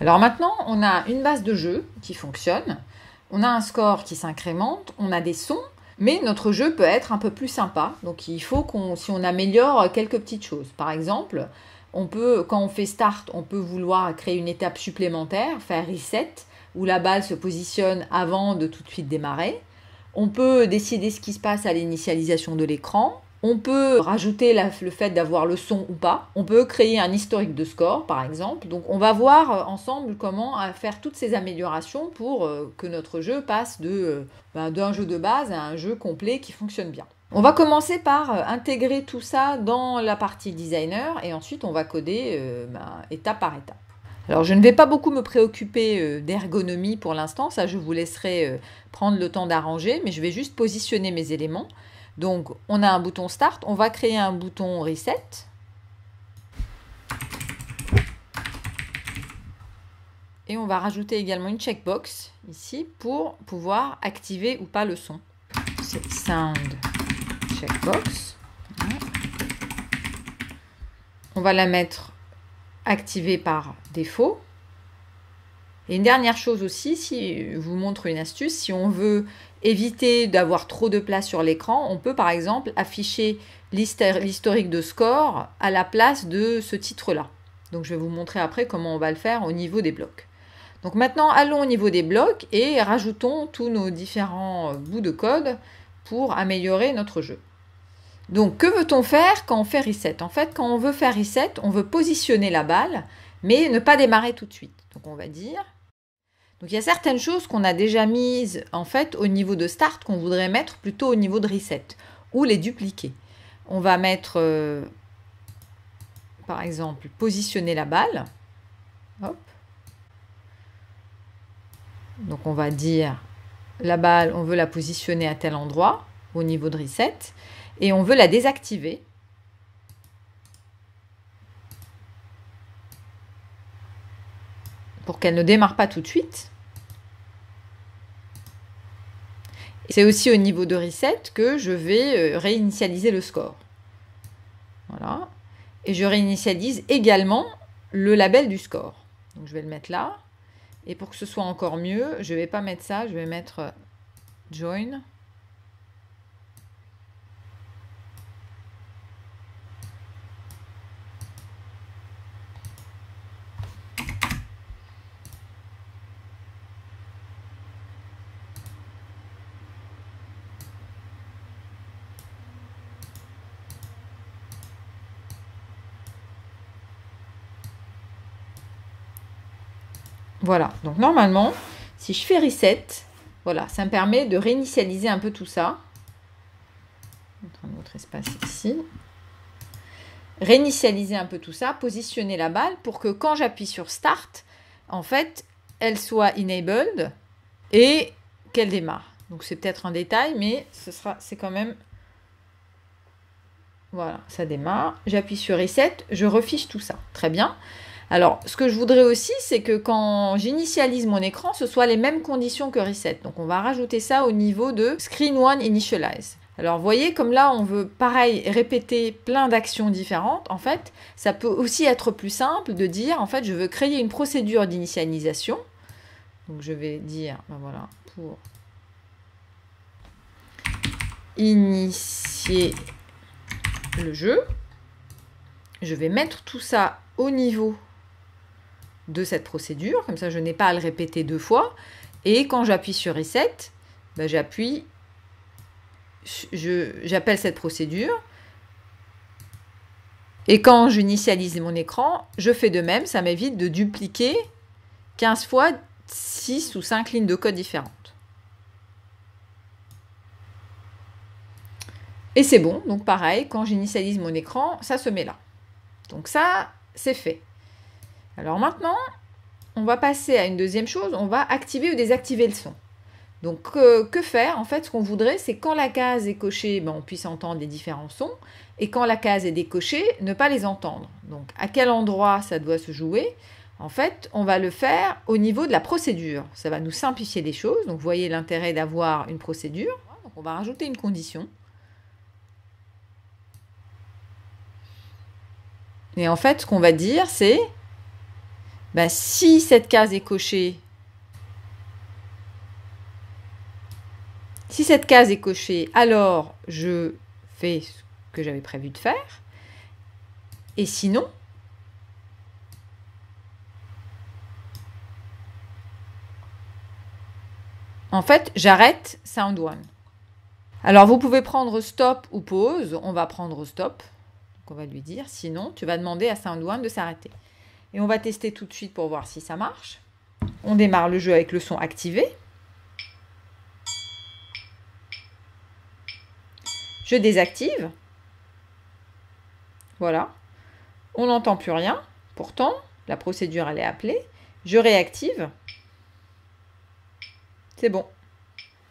Alors maintenant, on a une base de jeu qui fonctionne, on a un score qui s'incrémente, on a des sons, mais notre jeu peut être un peu plus sympa. Donc il faut qu'on, si on améliore quelques petites choses. Par exemple, on peut, quand on fait start, on peut vouloir créer une étape supplémentaire, faire reset, où la balle se positionne avant de tout de suite démarrer. On peut décider ce qui se passe à l'initialisation de l'écran. On peut rajouter le fait d'avoir le son ou pas. On peut créer un historique de score, par exemple. Donc, on va voir euh, ensemble comment faire toutes ces améliorations pour euh, que notre jeu passe euh, ben, d'un jeu de base à un jeu complet qui fonctionne bien. On va commencer par intégrer tout ça dans la partie designer et ensuite on va coder ben, étape par étape. Alors je ne vais pas beaucoup me préoccuper d'ergonomie pour l'instant, ça je vous laisserai prendre le temps d'arranger, mais je vais juste positionner mes éléments. Donc, on a un bouton Start. On va créer un bouton Reset. Et on va rajouter également une checkbox ici pour pouvoir activer ou pas le son. C'est Sound Checkbox. On va la mettre activée par défaut. Et une dernière chose aussi, si je vous montre une astuce, si on veut éviter d'avoir trop de place sur l'écran, on peut par exemple afficher l'historique de score à la place de ce titre-là. Donc je vais vous montrer après comment on va le faire au niveau des blocs. Donc maintenant, allons au niveau des blocs et rajoutons tous nos différents bouts de code pour améliorer notre jeu. Donc que veut-on faire quand on fait reset? En fait, quand on veut faire reset, on veut positionner la balle, mais ne pas démarrer tout de suite. Donc on va dire donc il y a certaines choses qu'on a déjà mises en fait au niveau de start qu'on voudrait mettre plutôt au niveau de reset ou les dupliquer. On va mettre euh, par exemple positionner la balle. Donc on va dire la balle, on veut la positionner à tel endroit au niveau de reset et on veut la désactiver. Pour qu'elle ne démarre pas tout de suite. C'est aussi au niveau de reset que je vais euh, réinitialiser le score. Voilà. Et je réinitialise également le label du score. Je vais le mettre là. Et pour que ce soit encore mieux, je ne vais pas mettre ça, je vais mettre euh, join. Voilà, donc normalement, si je fais reset, voilà, ça me permet de réinitialiser un peu tout ça. Un autre espace ici. Réinitialiser un peu tout ça, positionner la balle pour que quand j'appuie sur Start, en fait, elle soit enabled et qu'elle démarre. Donc c'est peut-être un détail, mais ce sera, c'est quand même... Voilà, ça démarre. J'appuie sur Reset, je refiche tout ça. Très bien. Alors, ce que je voudrais aussi, c'est que quand j'initialise mon écran, ce soit les mêmes conditions que Reset. Donc, on va rajouter ça au niveau de Screen One Initialize. Alors, voyez, comme là, on veut pareil répéter plein d'actions différentes. En fait, ça peut aussi être plus simple de dire, en fait, je veux créer une procédure d'initialisation. Donc, je vais dire, ben voilà, pour initier le jeu. Je vais mettre tout ça au niveau de cette procédure, comme ça je n'ai pas à le répéter deux fois. Et quand j'appuie sur Reset, ben j'appuie, j'appelle cette procédure. Et quand j'initialise mon écran, je fais de même, ça m'évite de dupliquer 15 fois 6 ou 5 lignes de code différentes. Et c'est bon, donc pareil, quand j'initialise mon écran, ça se met là. Donc ça, c'est fait. Alors maintenant, on va passer à une deuxième chose, on va activer ou désactiver le son. Donc que faire? En fait, ce qu'on voudrait, c'est quand la case est cochée, ben, on puisse entendre les différents sons, et quand la case est décochée, ne pas les entendre. Donc à quel endroit ça doit se jouer? En fait, on va le faire au niveau de la procédure. Ça va nous simplifier les choses. Donc vous voyez l'intérêt d'avoir une procédure. Donc on va rajouter une condition. Et en fait, ce qu'on va dire, c'est ben, si cette case est cochée, si cette case est cochée, alors je fais ce que j'avais prévu de faire. Et sinon, en fait, j'arrête Sound One. Alors, vous pouvez prendre stop ou pause. On va prendre stop. On va lui dire. Sinon, tu vas demander à Sound One de s'arrêter. Et on va tester tout de suite pour voir si ça marche. On démarre le jeu avec le son activé. Je désactive. Voilà. On n'entend plus rien. Pourtant, la procédure, elle est appelée. Je réactive. C'est bon.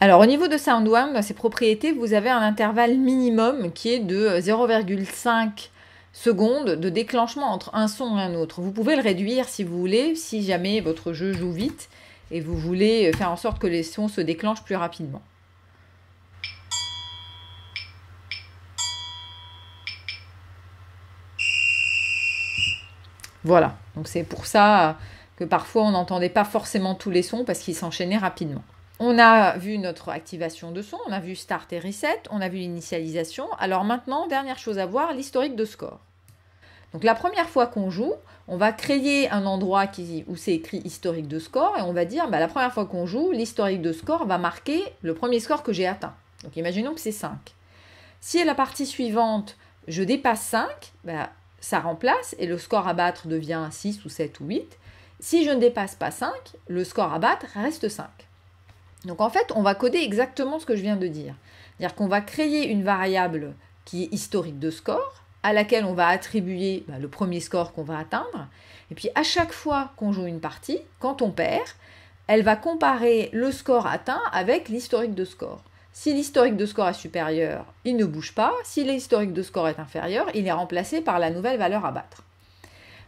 Alors au niveau de SoundOne, dans ses propriétés, vous avez un intervalle minimum qui est de 0,5 secondes de déclenchement entre un son et un autre. Vous pouvez le réduire si vous voulez, si jamais votre jeu joue vite et vous voulez faire en sorte que les sons se déclenchent plus rapidement. Voilà, donc c'est pour ça que parfois on n'entendait pas forcément tous les sons parce qu'ils s'enchaînaient rapidement. On a vu notre activation de son, on a vu start et reset, on a vu l'initialisation. Alors maintenant, dernière chose à voir, l'historique de score. Donc la première fois qu'on joue, on va créer un endroit où c'est écrit historique de score et on va dire bah, la première fois qu'on joue, l'historique de score va marquer le premier score que j'ai atteint. Donc imaginons que c'est 5. Si à la partie suivante, je dépasse 5, bah, ça remplace et le score à battre devient 6 ou 7 ou 8. Si je ne dépasse pas 5, le score à battre reste 5. Donc en fait, on va coder exactement ce que je viens de dire. C'est-à-dire qu'on va créer une variable qui est historique de score, à laquelle on va attribuer bah, le premier score qu'on va atteindre. Et puis à chaque fois qu'on joue une partie, quand on perd, elle va comparer le score atteint avec l'historique de score. Si l'historique de score est supérieur, il ne bouge pas. Si l'historique de score est inférieur, il est remplacé par la nouvelle valeur à battre.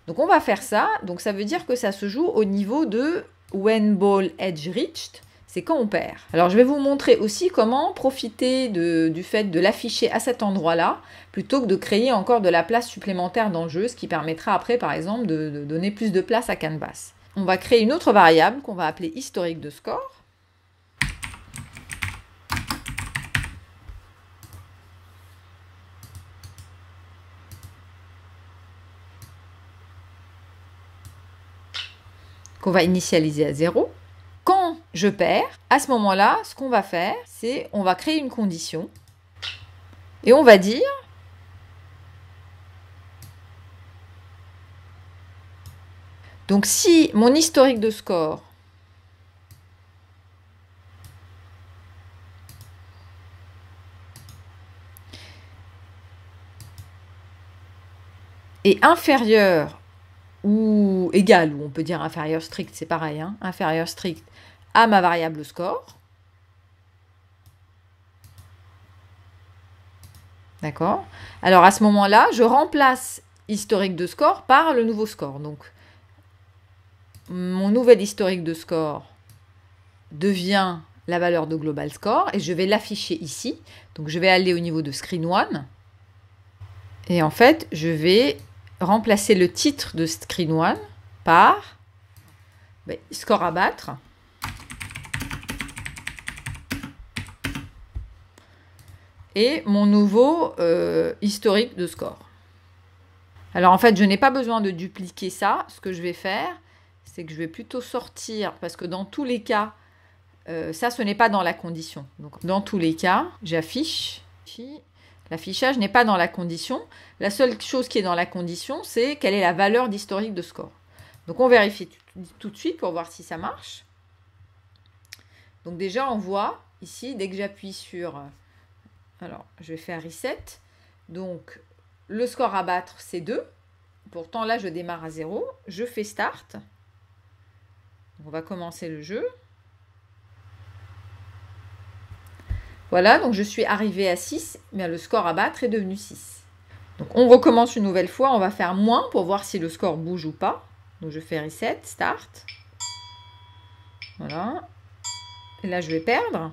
Donc on va faire ça. Donc ça veut dire que ça se joue au niveau de when ball edge reached. Quand on perd. Alors je vais vous montrer aussi comment profiter du fait de l'afficher à cet endroit-là, plutôt que de créer encore de la place supplémentaire dans le jeu, ce qui permettra après par exemple de, de donner plus de place à Canvas. On va créer une autre variable qu'on va appeler historique de score. qu'on va initialiser à 0. Je perds, à ce moment-là, ce qu'on va faire, c'est on va créer une condition. Et on va dire donc si mon historique de score est inférieur ou égal, ou on peut dire inférieur strict, c'est pareil, hein, inférieur strict à ma variable score. D'accord Alors à ce moment-là, je remplace historique de score par le nouveau score. Donc mon nouvel historique de score devient la valeur de global score et je vais l'afficher ici. Donc je vais aller au niveau de screen 1 et en fait, je vais remplacer le titre de Screen One par ben, score à battre. Et mon nouveau euh, historique de score. Alors en fait, je n'ai pas besoin de dupliquer ça. Ce que je vais faire, c'est que je vais plutôt sortir, parce que dans tous les cas, euh, ça, ce n'est pas dans la condition. Donc dans tous les cas, j'affiche L'affichage n'est pas dans la condition. La seule chose qui est dans la condition, c'est quelle est la valeur d'historique de score. Donc on vérifie tout de suite pour voir si ça marche. Donc déjà, on voit ici, dès que j'appuie sur... Alors, je vais faire reset. Donc, le score à battre, c'est 2. Pourtant, là, je démarre à 0. Je fais start. On va commencer le jeu. Voilà, donc je suis arrivée à 6, mais le score à battre est devenu 6. Donc on recommence une nouvelle fois, on va faire moins pour voir si le score bouge ou pas. Donc je fais reset, start. Voilà. Et là je vais perdre.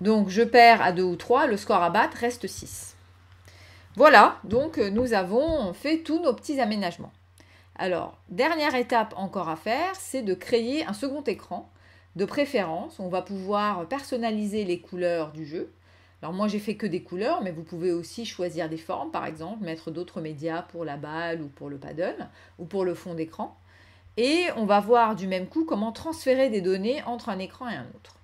Donc je perds à 2 ou 3, le score à battre reste 6. Voilà, donc nous avons fait tous nos petits aménagements. Alors, dernière étape encore à faire, c'est de créer un second écran. De préférence, on va pouvoir personnaliser les couleurs du jeu. Alors moi j'ai fait que des couleurs, mais vous pouvez aussi choisir des formes, par exemple, mettre d'autres médias pour la balle ou pour le paddle ou pour le fond d'écran. Et on va voir du même coup comment transférer des données entre un écran et un autre.